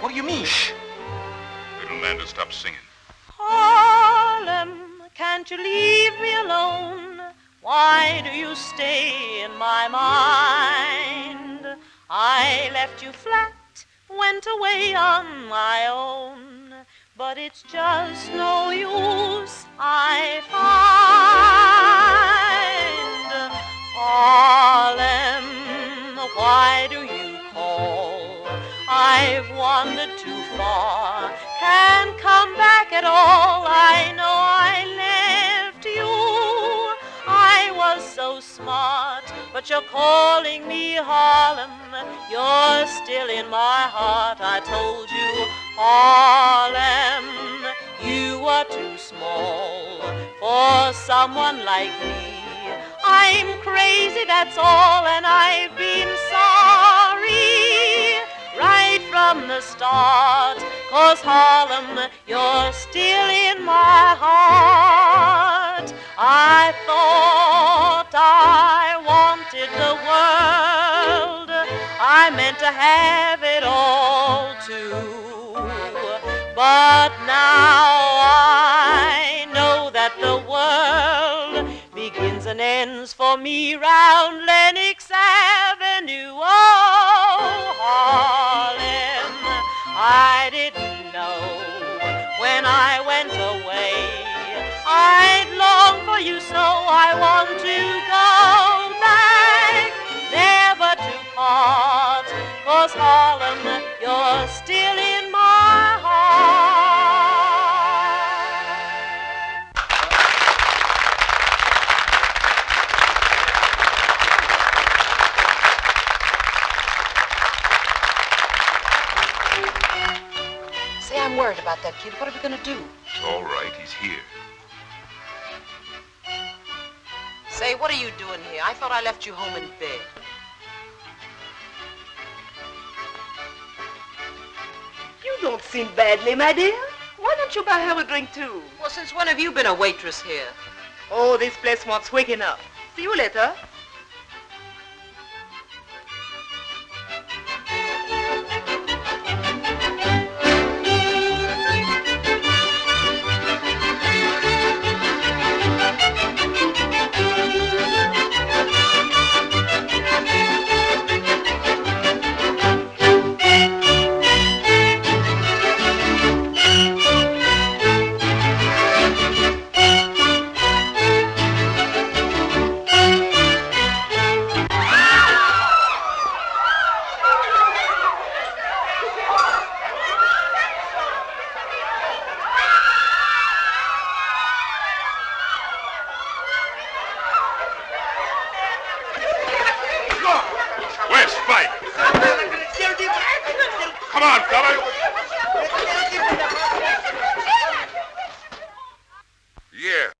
What do you mean? Shh. Little Amanda, stop singing. Harlem, can't you leave me alone? Why do you stay in my mind? I left you flat, went away on my own, but it's just no use, I find. Harlem, why do you call? I've wandered too far, can't come back at all. I know I left you. I was so smart, but you're calling me Harlem. You're still in my heart. I told you, Harlem, you are too small for someone like me. I'm crazy, that's all, and I've been start. Cause Harlem, you're still in my heart. I thought I wanted the world. I meant to have it all too. But now I know that the world begins and ends for me round Lenox Harlem, you're still in my heart. Say, I'm worried about that kid. What are we gonna do? It's all right. He's here. Say, what are you doing here? I thought I left you home in bed. Don't seem badly, my dear. Why don't you buy her a drink, too? Well, since when have you been a waitress here? Oh, this place wants waking up. See you later. Fight! Come on, fella! Yeah.